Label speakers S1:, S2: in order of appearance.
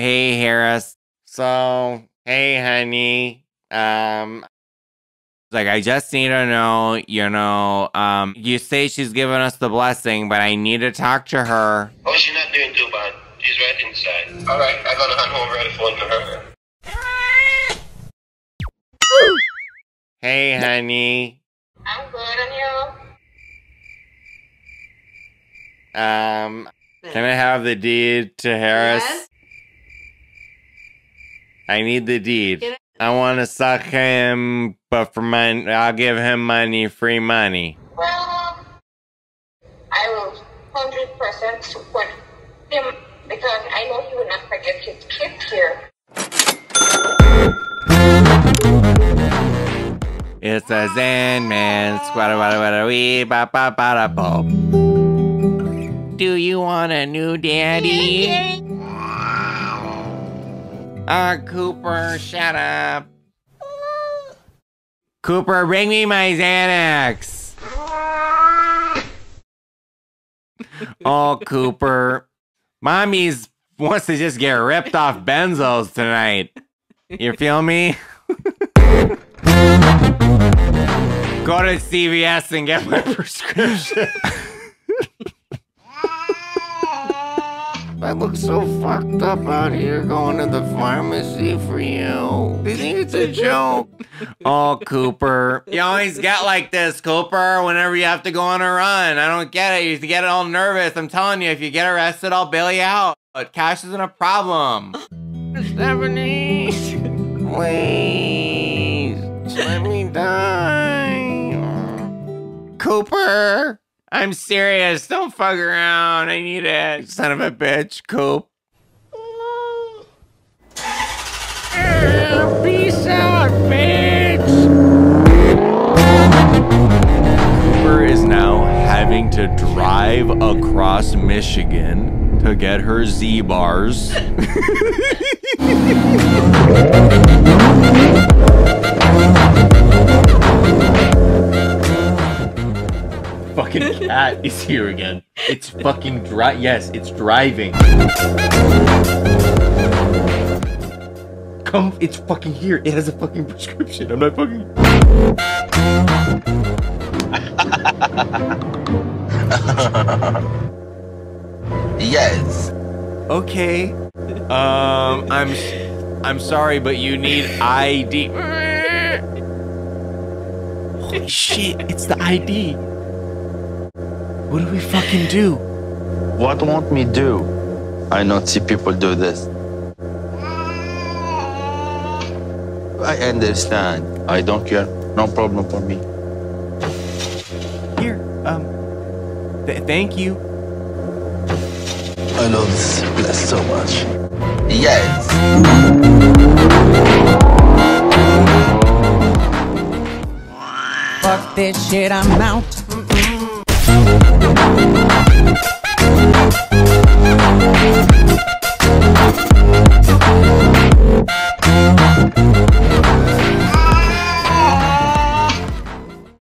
S1: Hey, Harris. So, hey, honey. Um, like, I just need to know, you know, um, you say she's giving us the blessing, but I need to talk to her.
S2: Oh, she's not doing too bad. She's right inside. All right, I'm gonna hand over phone to her.
S1: Hey, honey.
S3: I'm good, and you?
S1: Um, can I have the deed to Harris?
S4: Yes?
S1: I need the deed. I want to suck him, but for money, I'll give him money, free money.
S3: Well, I will 100% support him because I know he will not forget his kids here.
S1: It's a Zen man, squatta wada wada wee ba ba ba da. Do you want a new daddy? Ah, Cooper, shut up. Cooper, bring me my Xanax. Oh, Cooper. Mommy's wants to just get ripped off benzos tonight. You feel me? Go to CVS and get my prescription. I look so fucked up out here going to the pharmacy for you. You think it's a joke. Oh, Cooper. You always get like this, Cooper, whenever you have to go on a run. I don't get it. You get all nervous. I'm telling you, if you get arrested, I'll bail you out. But cash isn't a problem. Stephanie, please, Cooper, I'm serious. Don't fuck around. I need it. Son of a bitch, Coop. Peace out, bitch. Cooper is now having to drive across Michigan to get her Z bars. cat is here again. It's fucking dri- Yes, it's driving. Come, it's fucking here. It has a fucking prescription. I'm not fucking.
S2: Yes.
S1: Okay. Um, I'm, I'm sorry, but you need ID. Holy shit! It's the ID. What do we fucking do?
S2: What won't me do? I not see people do this. I understand. I don't care. No problem for me.
S1: Here, um, th- thank you.
S2: I love this place so much. Yes.
S5: Fuck this shit, I'm out. Musik